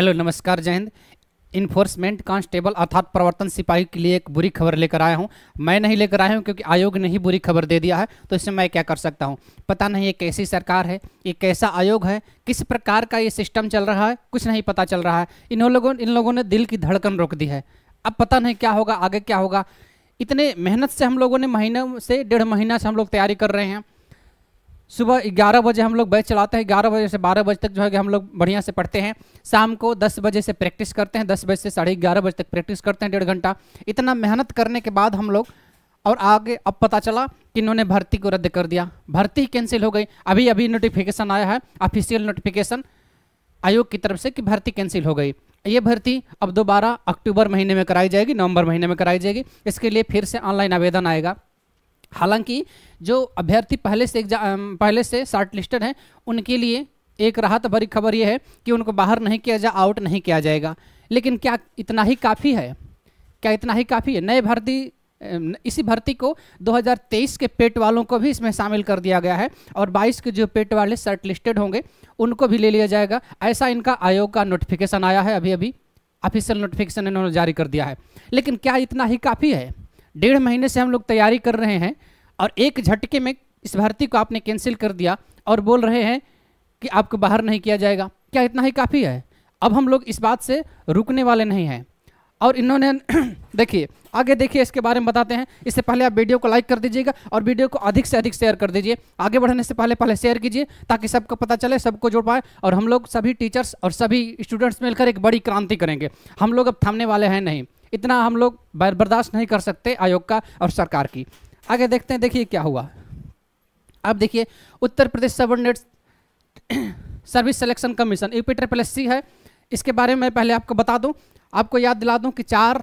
Hello, नमस्कार जय Hind enforcement constable अर्थात प्रवर्तन सिपाही के लिए एक बुरी खबर लेकर आया हूँ। मैं नहीं लेकर आया हूँ क्योंकि आयोग ने ही बुरी खबर दे दिया है तो इससे मैं क्या कर सकता हूँ? पता नहीं ये कैसी सरकार है, ये कैसा आयोग है, किस प्रकार का ये सिस्टम चल रहा है, कुछ नहीं पता चल रहा है। इन लोगों इन लोगों ने दिल की धड़कन रोक दी है। अब पता नहीं क्या होगा, आगे क्या होगा। इतने मेहनत से हम लोगों ने महीनों से, डेढ़ महीना से हम लोग तैयारी कर रहे हैं। सुबह ग्यारह बजे हम लोग बैच चलाते हैं। ग्यारह बजे से बारह बजे तक जो है कि हम लोग बढ़िया से पढ़ते हैं। शाम को दस बजे से प्रैक्टिस करते हैं। दस बजे से साढ़े ग्यारह बजे तक प्रैक्टिस करते हैं, डेढ़ घंटा। इतना मेहनत करने के बाद हम लोग और आगे अब पता चला कि इन्होंने भर्ती को रद्द कर दिया। भर्ती कैंसिल हो गई। अभी अभी नोटिफिकेशन आया है ऑफिशियल नोटिफिकेशन आयोग की तरफ़ से कि भर्ती कैंसिल हो गई। ये भर्ती अब दोबारा अक्टूबर महीने में कराई जाएगी, नवंबर महीने में कराई जाएगी। इसके लिए फिर से ऑनलाइन आवेदन आएगा। हालाँकि जो अभ्यर्थी पहले से पहले से शार्ट लिस्टेड हैं, उनके लिए एक राहत भरी खबर यह है कि उनको बाहर नहीं किया जा आउट नहीं किया जाएगा। लेकिन क्या इतना ही काफ़ी है? क्या इतना ही काफ़ी है? नए भर्ती इसी भर्ती को 2023 के पेट वालों को भी इसमें शामिल कर दिया गया है और 22 के जो पेट वाले शर्ट लिस्टेड होंगे, उनको भी ले लिया जाएगा। ऐसा इनका आयोग का नोटिफिकेशन आया है अभी अभी ऑफिशियल नोटिफिकेशन इन्होंने जारी कर दिया है। लेकिन क्या इतना ही काफ़ी है? डेढ़ महीने से हम लोग तैयारी कर रहे हैं और एक झटके में इस भर्ती को आपने कैंसिल कर दिया और बोल रहे हैं कि आपको बाहर नहीं किया जाएगा। क्या इतना ही काफ़ी है? अब हम लोग इस बात से रुकने वाले नहीं हैं। और इन्होंने देखिए, आगे देखिए, इसके बारे में बताते हैं। इससे पहले आप वीडियो को लाइक कर दीजिएगा और वीडियो को अधिक से अधिक शेयर कर दीजिए। आगे बढ़ने से पहले पहले शेयर कीजिए ताकि सबको पता चले, सबको जुड़ पाए और हम लोग सभी टीचर्स और सभी स्टूडेंट्स मिलकर एक बड़ी क्रांति करेंगे। हम लोग अब थमने वाले हैं नहीं। इतना हम लोग बर्दाश्त नहीं कर सकते आयोग का और सरकार की। आगे देखते हैं, देखिए क्या हुआ। अब देखिए, Uttar Pradesh subordinate service selection commission UP triple S है। इसके बारे में पहले आपको बता दूँ। आपको याद दिला दूँ कि चार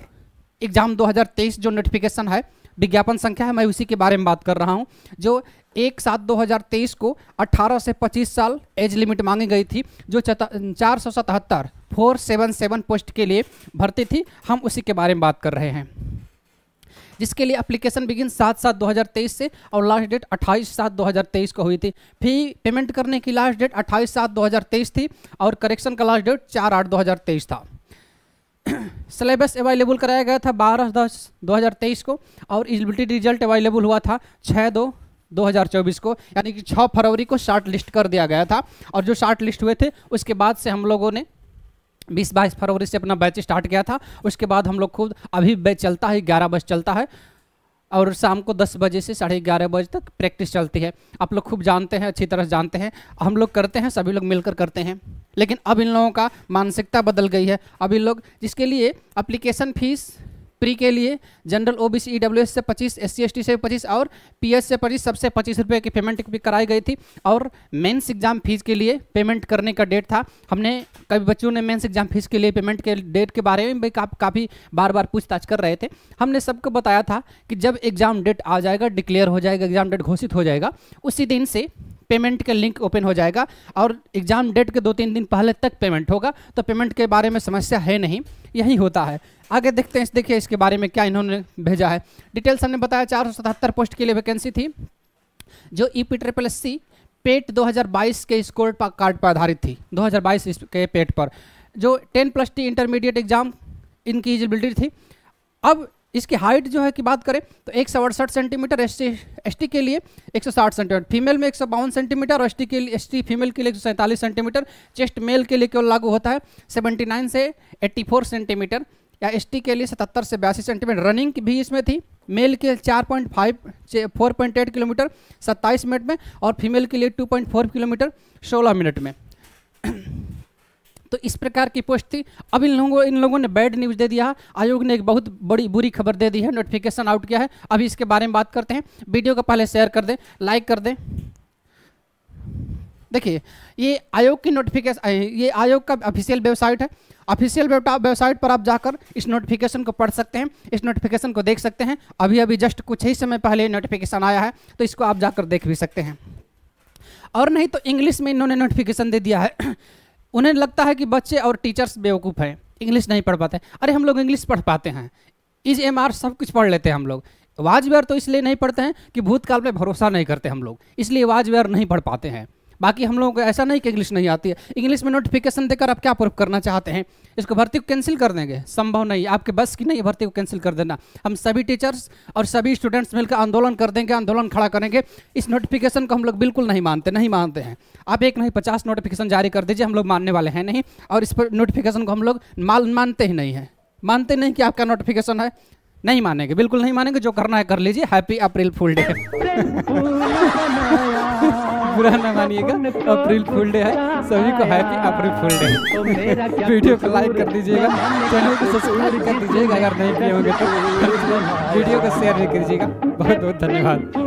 एग्ज़ाम 2023 जो नोटिफिकेशन है, विज्ञापन संख्या है, मैं उसी के बारे में बात कर रहा हूँ, जो एक सात 2023 को 18 से 25 साल एज लिमिट मांगी गई थी, जो चार सौ सतहत्तर फोर सेवन सेवन पोस्ट के लिए भर्ती थी, हम उसी के बारे में बात कर रहे हैं। जिसके लिए एप्लीकेशन बिगिन सात सात 2023 से और लास्ट डेट अट्ठाईस सात 2023 को हुई थी। फ़ी पेमेंट करने की लास्ट डेट अट्ठाईस सात 2023 थी और करेक्शन का लास्ट डेट चार आठ 2023 था। सिलेबस अवेलेबल कराया गया था बारह दस 2023 को, और एलिजिबिलिटी रिज़ल्ट अवेलेबल हुआ था छः दो 2024 को, यानी कि 6 फरवरी को शार्ट लिस्ट कर दिया गया था। और जो शार्ट लिस्ट हुए थे, उसके बाद से हम लोगों ने बीस बाईस फरवरी से अपना बैच स्टार्ट किया था। उसके बाद हम लोग खुद, अभी बैच चलता है, ग्यारह बज चलता है। और शाम को दस बजे से साढ़े ग्यारह बजे तक प्रैक्टिस चलती है। आप लोग खूब जानते हैं, अच्छी तरह जानते हैं। हम लोग करते हैं, सभी लोग मिलकर करते हैं। लेकिन अब इन लोगों का मानसिकता बदल गई है। अब इन लोग, जिसके लिए अप्लीकेशन फ़ीस प्री के लिए, जनरल ओबीसी ईडब्ल्यूएस से 25 एस सी से 25 और पीएस से 25 सबसे पच्चीस रुपये की पेमेंट भी कराई गई थी और मेंस एग्ज़ाम फ़ीस के लिए पेमेंट करने का डेट था। हमने, कभी बच्चों ने मेंस एग्ज़ाम फ़ीस के लिए पेमेंट के डेट के बारे में भी काफ़ी बार बार पूछताछ कर रहे थे। हमने सबको बताया था कि जब एग्ज़ाम डेट आ जाएगा डिक्लेयर हो जाएगा एग्ज़ाम डेट घोषित हो जाएगा, उसी दिन से पेमेंट का लिंक ओपन हो जाएगा और एग्ज़ाम डेट के दो तीन दिन पहले तक पेमेंट होगा तो पेमेंट के बारे में समस्या है नहीं, यही होता है। आगे देखते हैं देखिए इसके बारे में क्या इन्होंने भेजा है। डिटेल्स हमने बताया, चार सौ सतहत्तर पोस्ट के लिए वैकेंसी थी, जो U P triple S C PET 2022 के स्कोर कार्ड पर आधारित थी 2022 के पेट पर। जो 10 प्लस टी इंटरमीडिएट एग्ज़ाम इनकी एलिजिबिलिटी थी। अब इसकी हाइट जो है कि बात करें तो एक सौ अड़सठ सेंटीमीटर एस टी के लिए एक सौ साठ सेंटीमीटर फीमेल में एक सौ बावन सेंटीमीटर और एस टी के लिए एस टी फीमेल के लिए एक सौ सैंतालीस सेंटीमीटर चेस्ट मेल के लिए केवल लागू होता है सेवेंटी नाइन से एट्टी फोर सेंटीमीटर या एसटी के लिए सतहत्तर से बयासी सेंटीमीटर रनिंग भी इसमें थी मेल के चार point five four point eight kilometre सत्ताईस मिनट में और फीमेल के लिए टू पॉइंट फोर किलोमीटर सोलह मिनट में। तो इस प्रकार की पोस्ट थी। अब इन लोगों इन लोगों ने बैड न्यूज़ दे दिया आयोग ने एक बहुत बड़ी, बुरी खबर दे दी है। नोटिफिकेशन आउट किया है। अभी इसके बारे में बात करते हैं। वीडियो को पहले शेयर कर दें। लाइक कर दें। देखिए, ये आयोग की नोटिफिकेशन ये आयोग का ऑफिशियल वेबसाइट है। ऑफिशियल वेबसाइट पर आप जाकर इस नोटिफिकेशन को पढ़ सकते हैं। इस नोटिफिकेशन को देख सकते हैं। अभी अभी जस्ट कुछ ही समय पहले नोटिफिकेशन आया है। तो इसको आप जाकर देख भी सकते हैं। और नहीं तो इंग्लिश में इन्होंने नोटिफिकेशन दे दिया है। उन्हें लगता है कि बच्चे और टीचर्स बेवकूफ़ हैं, इंग्लिश नहीं पढ़ पाते। अरे, हम लोग इंग्लिश पढ़ पाते हैं। इज़ एम आर सब कुछ पढ़ लेते हैं हम लोग। वाजवेयर तो इसलिए नहीं पढ़ते हैं कि भूतकाल में भरोसा नहीं करते हम लोग। इसलिए वाजवेयर नहीं पढ़ पाते हैं। बाकी हम लोगों को ऐसा नहीं कि इंग्लिश नहीं आती है। इंग्लिश में नोटिफिकेशन देकर आप क्या प्रूफ करना चाहते हैं? इसको भर्ती को कैंसिल कर देंगे। संभव नहीं। आपके बस की नहीं भर्ती को कैंसिल कर देना। हम सभी टीचर्स और सभी स्टूडेंट्स मिलकर आंदोलन कर देंगे, आंदोलन खड़ा करेंगे। इस नोटिफिकेशन को हम लोग बिल्कुल नहीं मानते नहीं मानते हैं। आप एक नहीं, पचास नोटिफिकेशन जारी कर दीजिए, हम लोग मानने वाले हैं नहीं। और इस पर नोटिफिकेशन को हम लोग मान, मानते ही नहीं हैं। मानते नहीं कि आपका नोटिफिकेशन है। नहीं मानेंगे, बिल्कुल नहीं मानेंगे। जो करना है कर लीजिए। हैप्पी अप्रैल फुल डे बुरा ना मानिएगा। अप्रैल फुल डे है। सभी को happy April fool day video को लाइक कर दीजिएगा। चैनल को सब्सक्राइब कर दीजिएगा अगर नहीं किए होंगे तो। वीडियो को शेयर भी कर दीजिएगा बहुत बहुत धन्यवाद